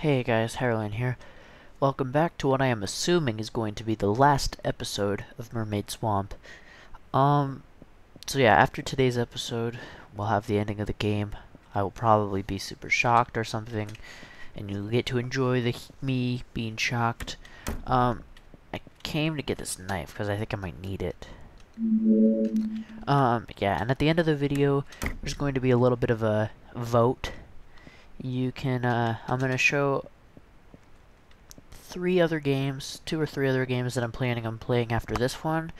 Hey guys, Hyrulian here. Welcome back to what I am assuming is going to be the last episode of Mermaid Swamp. Um, so yeah, after today's episode, we'll have the ending of the game. I will probably be super shocked or something, and you'll get to enjoy the me being shocked. Um, I came to get this knife because I think I might need it. Um, yeah, and at the end of the video, there's going to be a little bit of a vote you can, uh, I'm going to show three other games, two or three other games that I'm planning on playing after this one,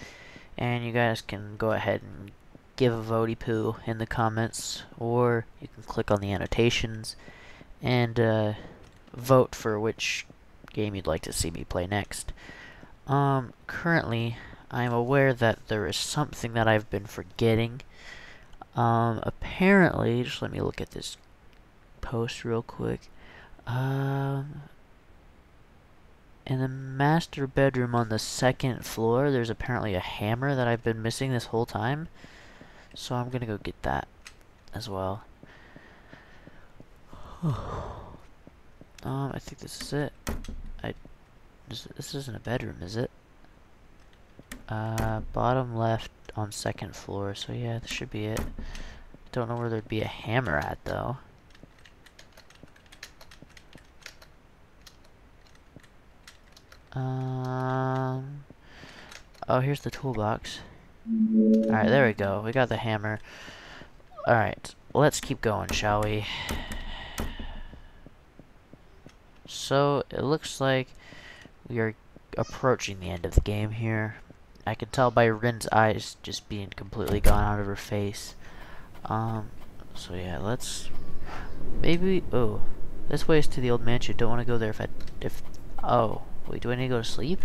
and you guys can go ahead and give a votey poo in the comments, or you can click on the annotations and uh, vote for which game you'd like to see me play next. Um, currently, I'm aware that there is something that I've been forgetting. Um, apparently, just let me look at this post real quick. Um, in the master bedroom on the second floor, there's apparently a hammer that I've been missing this whole time. So I'm gonna go get that as well. um, I think this is it. I this, this isn't a bedroom, is it? Uh, bottom left on second floor. So yeah, this should be it. Don't know where there'd be a hammer at though. Um. Oh, here's the toolbox. Alright, there we go. We got the hammer. Alright, let's keep going, shall we? So, it looks like we are approaching the end of the game here. I can tell by Rin's eyes just being completely gone out of her face. Um, so yeah, let's... Maybe... Oh, this way is to the old mansion. Don't want to go there if I... If... Oh. Wait, do I need to go to sleep?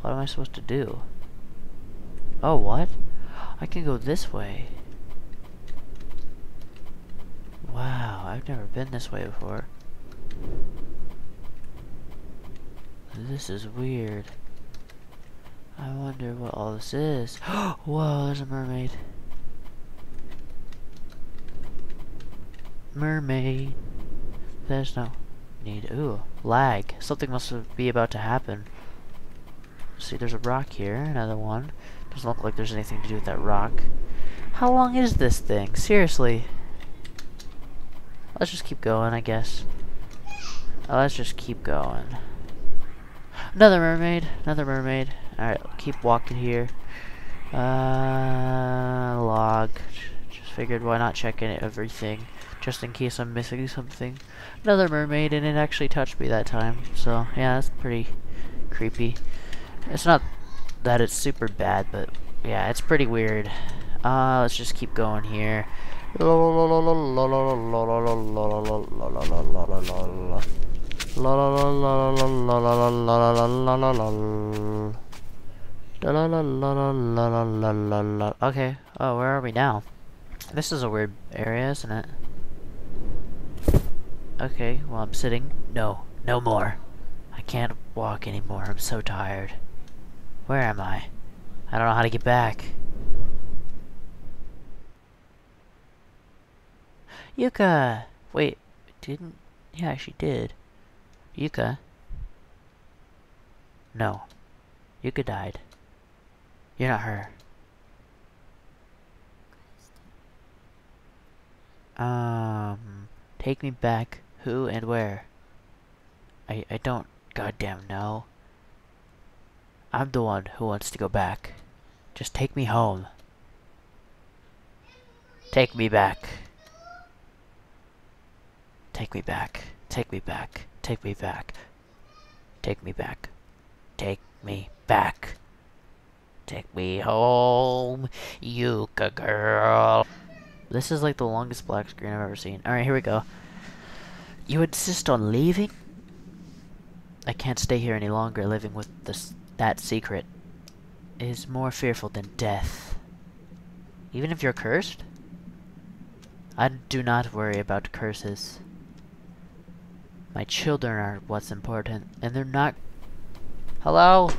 What am I supposed to do? Oh, what? I can go this way. Wow, I've never been this way before. This is weird. I wonder what all this is. Whoa, there's a mermaid. Mermaid. There's no need. Ooh, lag. Something must be about to happen. See, there's a rock here. Another one. Doesn't look like there's anything to do with that rock. How long is this thing? Seriously. Let's just keep going, I guess. Let's just keep going. Another mermaid. Another mermaid. Alright, keep walking here. Uh, log. Just figured why not check in everything just in case I'm missing something. Another mermaid, and it actually touched me that time. So, yeah, that's pretty creepy. It's not that it's super bad, but yeah, it's pretty weird. Uh, let's just keep going here. Okay, oh, where are we now? This is a weird area, isn't it? Okay, well I'm sitting. No, no more. I can't walk anymore. I'm so tired. Where am I? I don't know how to get back. Yuka! Wait, didn't... Yeah, she did. Yuka? No. Yuka died. You're not her. Um... Take me back who and where? I, I don't goddamn know. I'm the one who wants to go back. Just take me home. Take me back. Take me back. Take me back. Take me back. Take me back. Take me back. Take me home, Yuka girl. This is like the longest black screen I've ever seen. Alright, here we go. You insist on leaving? I can't stay here any longer living with this that secret. It is more fearful than death. Even if you're cursed? I do not worry about curses. My children are what's important, and they're not... Hello?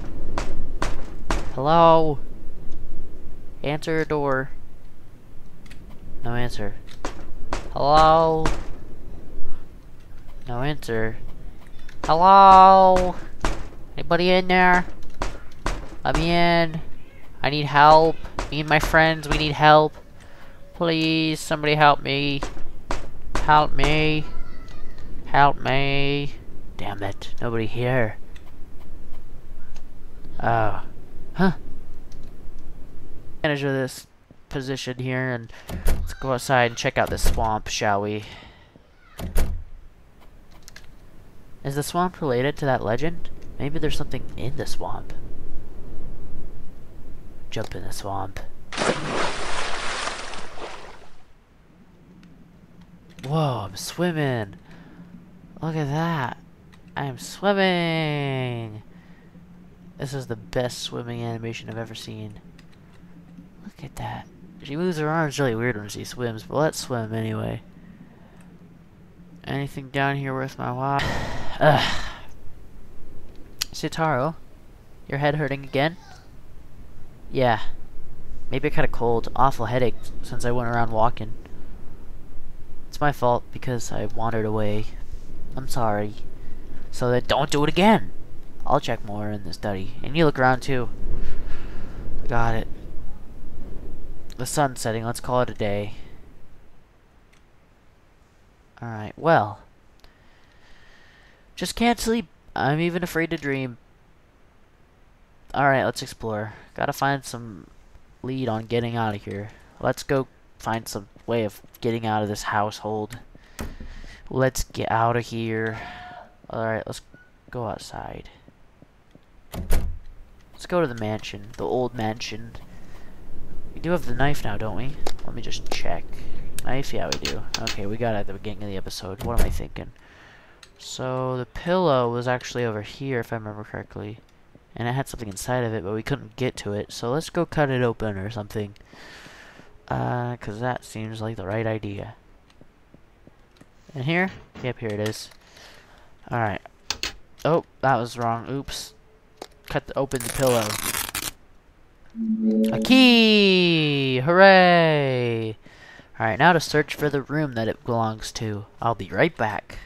Hello? Answer door. No answer. Hello? No answer. Hello? Anybody in there? Let me in. I need help. Me and my friends, we need help. Please, somebody help me. Help me. Help me. Damn it, nobody here. Oh. Huh. Manage of this position here and let's go outside and check out this swamp, shall we? Is the swamp related to that legend? Maybe there's something in the swamp. Jump in the swamp. Whoa, I'm swimming. Look at that. I am swimming. This is the best swimming animation I've ever seen. Look at that. She moves her arms really weird when she swims, but let's swim anyway. Anything down here worth my while? Ugh. Sitaro, your head hurting again? Yeah. Maybe I caught a cold. Awful headache since I went around walking. It's my fault because I wandered away. I'm sorry. So then don't do it again. I'll check more in the study. And you look around too. Got it. The sun's setting. Let's call it a day. Alright, well. Just can't sleep. I'm even afraid to dream. Alright, let's explore. Gotta find some lead on getting out of here. Let's go find some way of getting out of this household. Let's get out of here. Alright, let's go outside. Let's go to the mansion. The old mansion. We do have the knife now, don't we? Let me just check. Knife? Yeah, we do. Okay, we got it at the beginning of the episode. What am I thinking? So, the pillow was actually over here, if I remember correctly. And it had something inside of it, but we couldn't get to it. So let's go cut it open or something. Uh, because that seems like the right idea. And here? Yep, here it is. Alright. Oh, that was wrong. Oops. Cut the, open the pillow. A key! Hooray! Alright, now to search for the room that it belongs to. I'll be right back.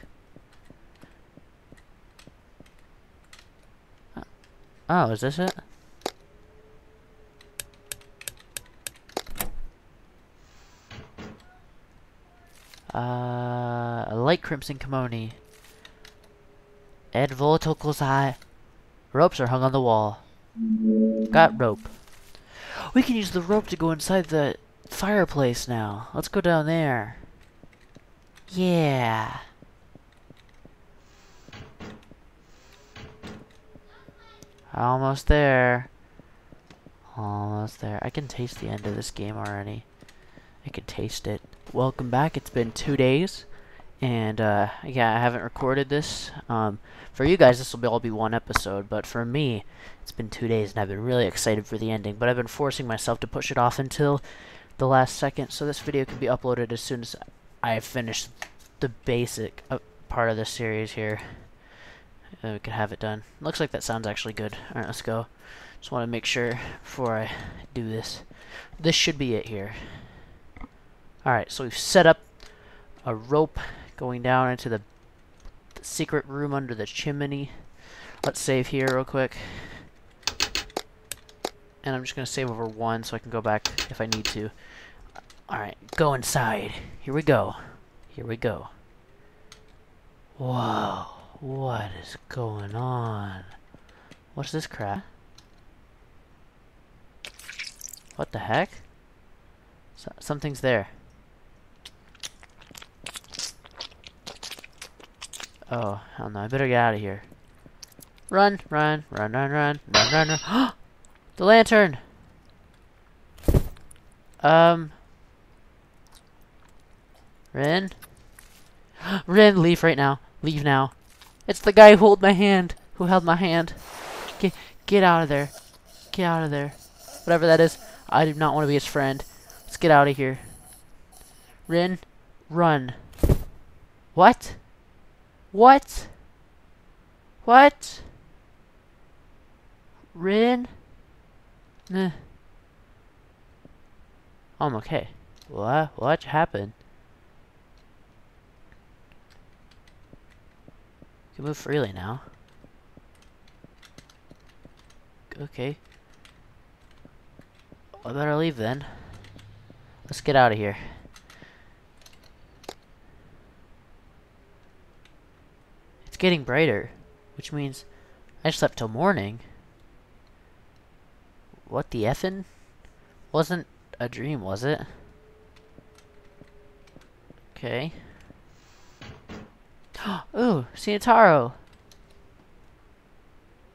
Oh, is this it? Uh, a light crimson kimono. Ed volatile eye. Ropes are hung on the wall. Got rope. We can use the rope to go inside the fireplace now. Let's go down there. Yeah. Almost there. Almost there. I can taste the end of this game already. I can taste it. Welcome back. It's been two days. And, uh, yeah, I haven't recorded this. Um, for you guys, this will be all be one episode. But for me, it's been two days, and I've been really excited for the ending. But I've been forcing myself to push it off until the last second. So this video can be uploaded as soon as I finish the basic uh, part of the series here we could have it done. Looks like that sounds actually good. Alright, let's go. Just want to make sure before I do this. This should be it here. Alright, so we've set up a rope going down into the, the secret room under the chimney. Let's save here real quick. And I'm just going to save over one so I can go back if I need to. Alright, go inside. Here we go. Here we go. Whoa. What is going on? What's this crap? What the heck? So something's there. Oh, hell no. I better get out of here. Run, run, run, run, run, run, run, run. the lantern! Um. Rin? Rin, leave right now. Leave now. It's the guy who held my hand. Who held my hand. Get, get out of there. Get out of there. Whatever that is. I do not want to be his friend. Let's get out of here. Rin, run. What? What? What? Rin? Nah. I'm okay. What? What happened? Can move freely now. Okay. I better leave then. Let's get out of here. It's getting brighter, which means I slept till morning. What the effin'? Wasn't a dream, was it? Okay. Ooh, Sinataro!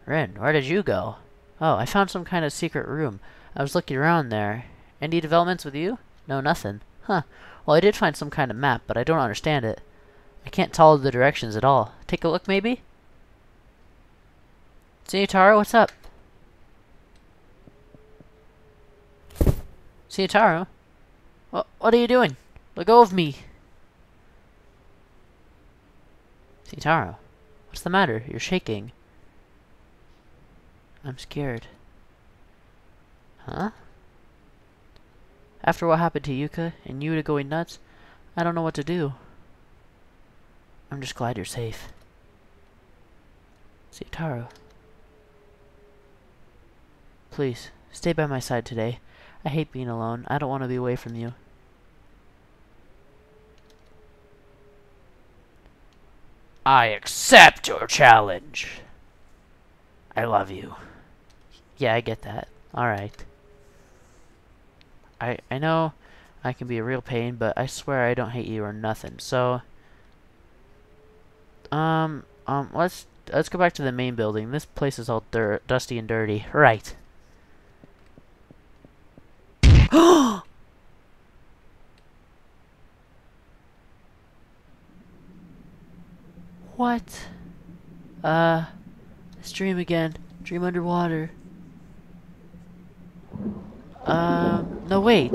Rin, where did you go? Oh, I found some kind of secret room. I was looking around there. Any developments with you? No, nothing. Huh. Well, I did find some kind of map, but I don't understand it. I can't tell the directions at all. Take a look, maybe? Sinataro, what's up? Sinataro? What, what are you doing? Let go of me! Sinataro, what's the matter? You're shaking. I'm scared. Huh? After what happened to Yuka and Yuta going nuts, I don't know what to do. I'm just glad you're safe. Sinataro. Please, stay by my side today. I hate being alone. I don't want to be away from you. I accept your challenge. I love you. Yeah, I get that. Alright. I I know I can be a real pain, but I swear I don't hate you or nothing. So um um let's let's go back to the main building. This place is all dirt, dusty and dirty. Right. what? Uh this dream again. Dream underwater. Um, no wait.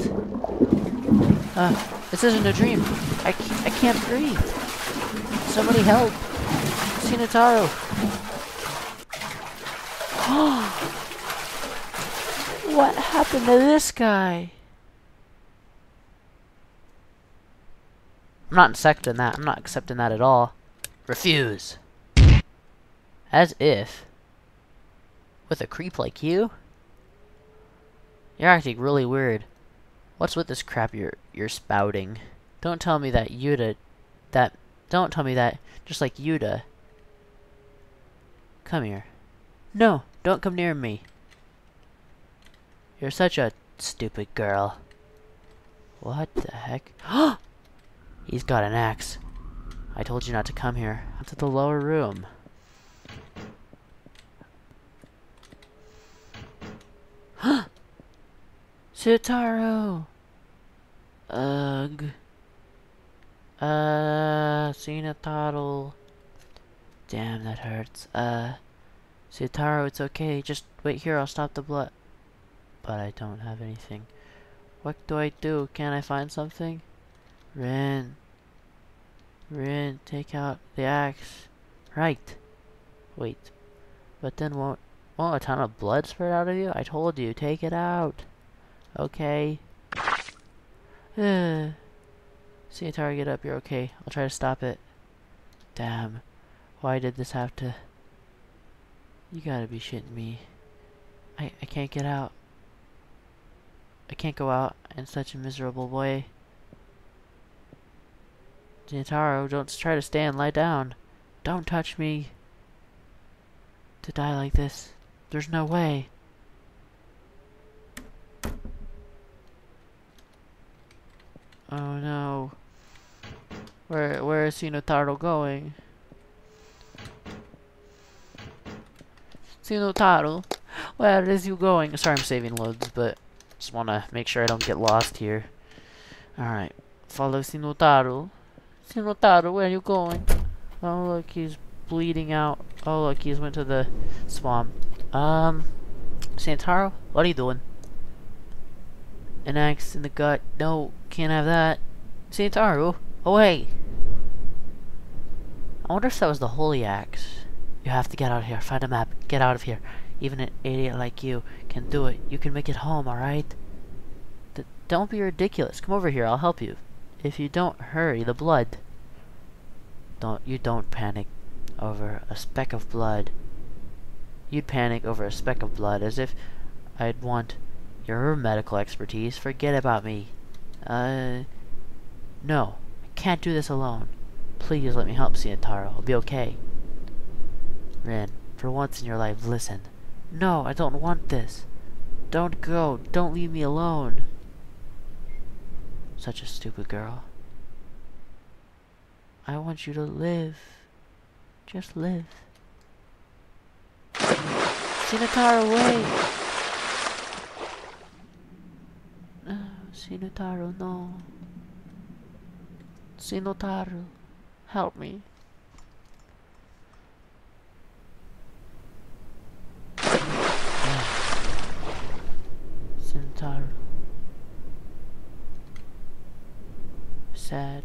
Uh, this isn't a dream. I, I can't breathe. Somebody help. Sinataro. what happened to this guy? I'm not accepting that. I'm not accepting that at all. Refuse. As if. With a creep like you? You're acting really weird. What's with this crap you're you're spouting? Don't tell me that Yuta that don't tell me that just like Yuta. Come here. No, don't come near me. You're such a stupid girl. What the heck? He's got an axe. I told you not to come here. I'm to the lower room. Shitaro! Ugh. Uh, Sinataro. Damn, that hurts. Uh, Shitaro, it's okay. Just wait here, I'll stop the blood. But I don't have anything. What do I do? Can I find something? Rin. Take out the axe. Right. Wait. But then won't, won't a ton of blood spurt out of you? I told you, take it out. Okay. See a target up, you're okay. I'll try to stop it. Damn. Why did this have to... You gotta be shitting me. I, I can't get out. I can't go out in such a miserable way. Jintaro, don't try to stand, lie down. Don't touch me. To die like this, there's no way. Oh no. Where where is Sinotaro going? Sinotaro, where is you going? Sorry I'm saving loads, but just wanna make sure I don't get lost here. Alright. Follow Sinotaro. Sinotaro, where are you going? Oh look, he's bleeding out. Oh look, he's went to the swamp. Um Santaro, what are you doing? An axe in the gut. No, can't have that. Santaro, away! I wonder if that was the holy axe. You have to get out of here. Find a map. Get out of here. Even an idiot like you can do it. You can make it home, alright? don't be ridiculous. Come over here. I'll help you. If you don't hurry, the blood. Don't you don't panic. over a speck of blood. You'd panic over a speck of blood as if I'd want your medical expertise. Forget about me. Uh, no. I can't do this alone. Please let me help Sinataro. I'll be okay. Rin, for once in your life, listen. No, I don't want this. Don't go. Don't leave me alone. Such a stupid girl. I want you to live. Just live. Sinataro, wait! Sinataro, no. Sinotaro, help me. Sinotaro. Sad.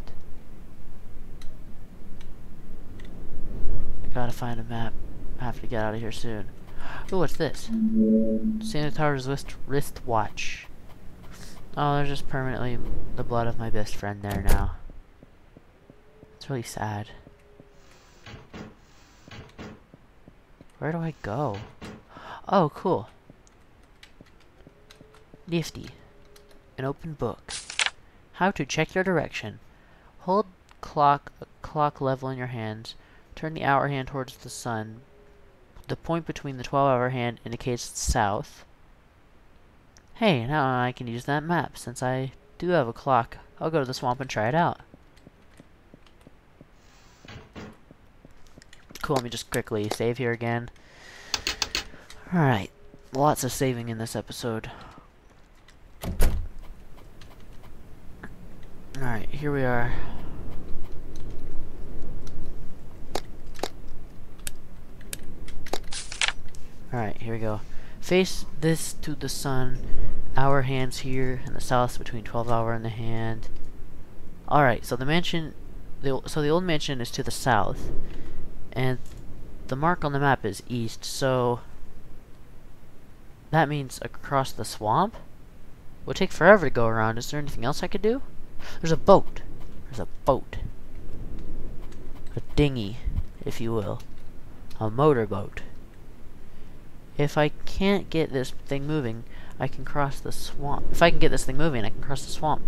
I gotta find a map. I have to get out of here soon. Oh, what's this? Sinataro's wrist, wrist watch. Oh, there's just permanently the blood of my best friend there now. It's really sad. Where do I go? Oh, cool. Nifty. An open book. How to check your direction. Hold clock clock level in your hands. Turn the hour hand towards the sun. The point between the 12 hour hand indicates south. Hey, now I can use that map. Since I do have a clock, I'll go to the swamp and try it out. Cool, let me just quickly save here again. Alright, lots of saving in this episode. Alright, here we are. Alright, here we go. Face this to the sun. Our hands here in the south between 12 hour and the hand. Alright, so the mansion the, so the old mansion is to the south. And the mark on the map is east, so that means across the swamp? It would take forever to go around. Is there anything else I could do? There's a boat. There's a boat. A dinghy, if you will. A motorboat. If I can't get this thing moving, I can cross the swamp. If I can get this thing moving, I can cross the swamp.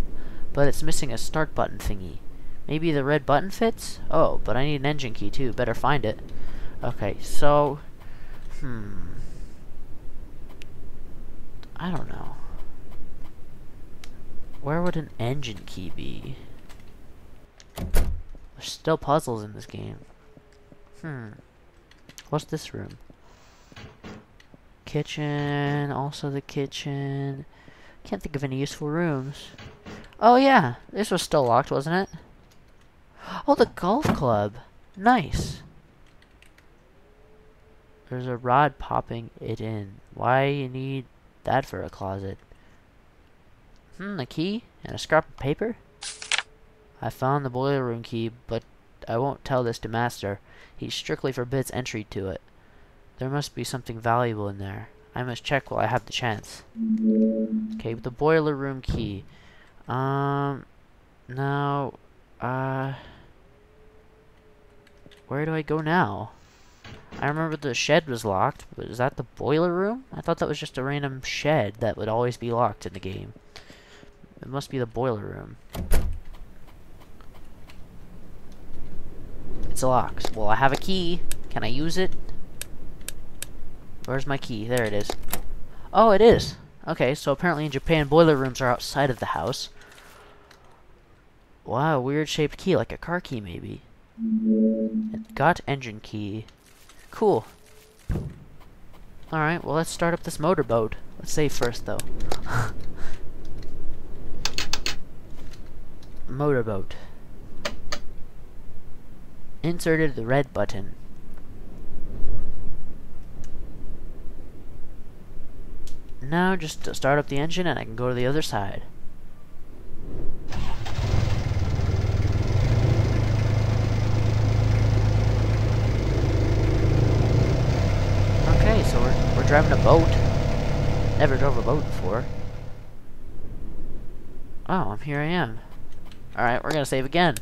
But it's missing a start button thingy. Maybe the red button fits? Oh, but I need an engine key too. Better find it. Okay, so... Hmm... I don't know. Where would an engine key be? There's still puzzles in this game. Hmm. What's this room? Kitchen, also the kitchen. Can't think of any useful rooms. Oh yeah, this was still locked, wasn't it? Oh, the golf club. Nice. There's a rod popping it in. Why you need that for a closet? Hmm, a key and a scrap of paper? I found the boiler room key, but I won't tell this to Master. He strictly forbids entry to it. There must be something valuable in there. I must check while I have the chance. Okay, with the boiler room key. Um, now, uh, where do I go now? I remember the shed was locked, but is that the boiler room? I thought that was just a random shed that would always be locked in the game. It must be the boiler room. It's locked. Well, I have a key. Can I use it? Where's my key? There it is. Oh, it is. Okay, so apparently in Japan, boiler rooms are outside of the house. Wow, weird shaped key, like a car key maybe. Got engine key. Cool. Alright, well let's start up this motorboat. Let's save first though. motorboat. Inserted the red button. Now just start up the engine and I can go to the other side. Okay, so we're, we're driving a boat. Never drove a boat before. Oh, I'm here I am. Alright, we're gonna save again.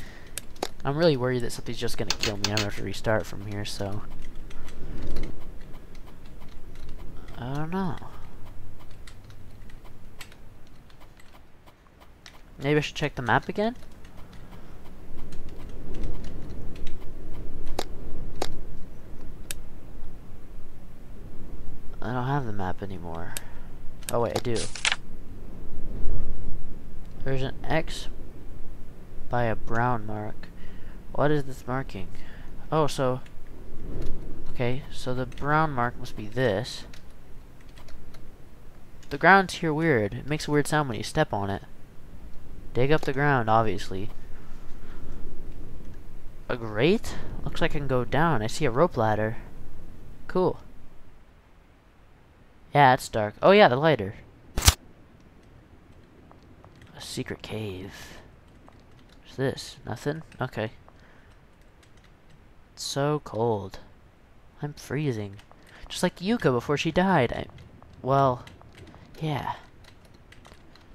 I'm really worried that something's just gonna kill me. I'm gonna have to restart from here, so... I don't know. Maybe I should check the map again? I don't have the map anymore. Oh wait, I do. There's an X by a brown mark. What is this marking? Oh, so... Okay, so the brown mark must be this. The ground's here weird. It makes a weird sound when you step on it. Dig up the ground, obviously. A grate? Looks like I can go down. I see a rope ladder. Cool. Yeah, it's dark. Oh yeah, the lighter. A secret cave. What's this? Nothing? Okay. It's so cold. I'm freezing. Just like Yuka before she died. I, well, yeah.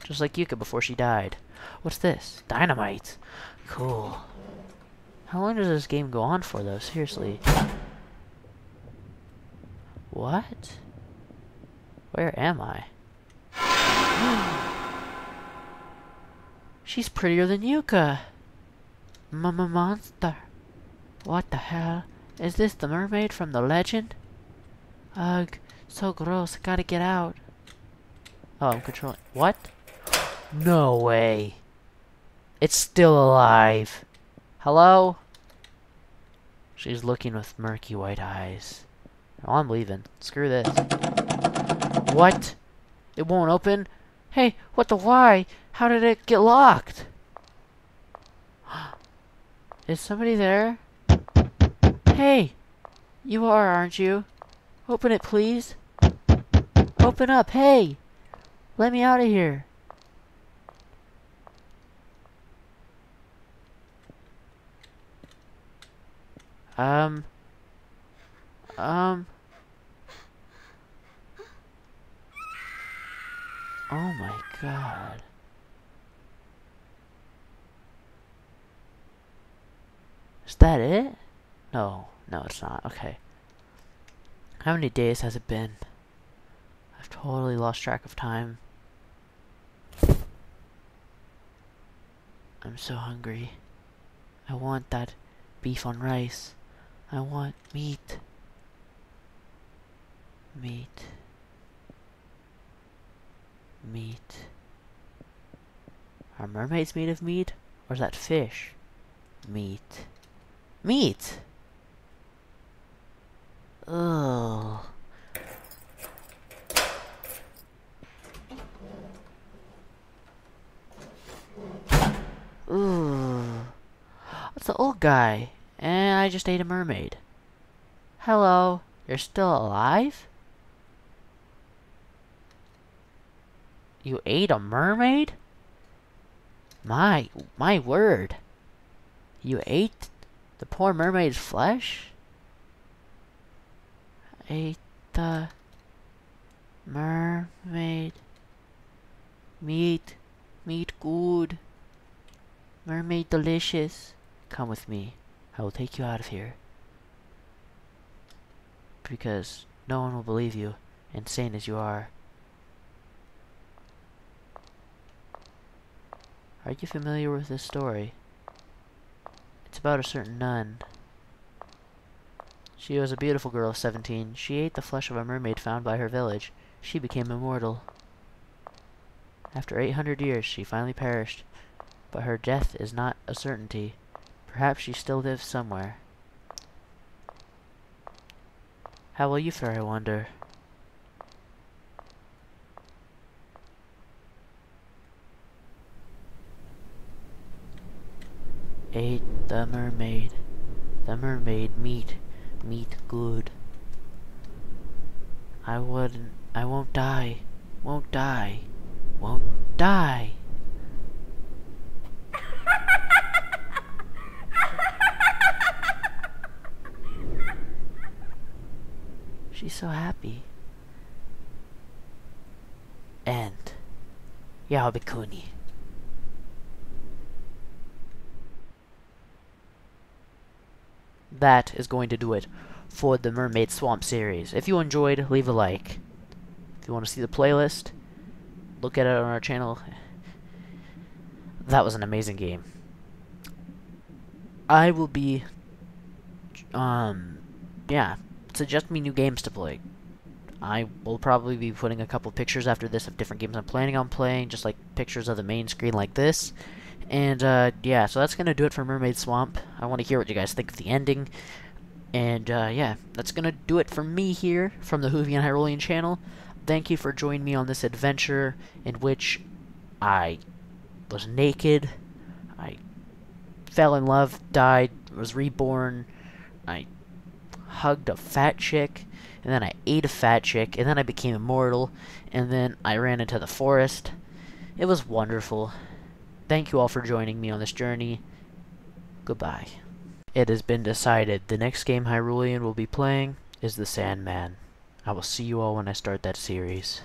Just like Yuka before she died. What's this? Dynamite. Cool. How long does this game go on for, though? Seriously. What? Where am I? She's prettier than Yuka. Mama monster. What the hell? Is this the mermaid from the legend? Ugh, so gross. Gotta get out. Oh, I'm controlling. What? No way. It's still alive. Hello? She's looking with murky white eyes. Oh, I'm leaving. Screw this. What? It won't open? Hey, what the why? How did it get locked? Is somebody there? Hey! You are, aren't you? Open it, please. Open up, hey! Let me out of here. Um. Um. Oh my god. Is that it? No, no it's not. Okay. How many days has it been? I've totally lost track of time. I'm so hungry. I want that beef on rice. I want meat. Meat. Meat. Are mermaids made of meat? Or is that fish? Meat. Meat! Ugh. Ooh. It's the old guy. And I just ate a mermaid. Hello. You're still alive? You ate a mermaid? My, my word. You ate the poor mermaid's flesh? Ate the mermaid. Meat. Meat good. Mermaid delicious. Come with me. I will take you out of here. Because no one will believe you, insane as you are. Are you familiar with this story? It's about a certain nun. She was a beautiful girl of 17. She ate the flesh of a mermaid found by her village. She became immortal. After 800 years, she finally perished, but her death is not a certainty. Perhaps she still lives somewhere. How will you fare, I wonder? Ate the mermaid. The mermaid meat. Meat good. I wouldn't. I won't die. Won't die. Won't die. She's so happy. And Yao that is going to do it for the Mermaid Swamp series. If you enjoyed, leave a like. If you want to see the playlist, look at it on our channel. That was an amazing game. I will be, um, yeah, suggest me new games to play. I will probably be putting a couple pictures after this of different games I'm planning on playing, just like pictures of the main screen like this. And, uh, yeah, so that's going to do it for Mermaid Swamp. I want to hear what you guys think of the ending. And, uh, yeah, that's going to do it for me here from the Whovian Hyrulian channel. Thank you for joining me on this adventure in which I was naked, I fell in love, died, was reborn, I hugged a fat chick, and then I ate a fat chick, and then I became immortal, and then I ran into the forest. It was wonderful. Thank you all for joining me on this journey. Goodbye. It has been decided the next game Hyrulian will be playing is the Sandman. I will see you all when I start that series.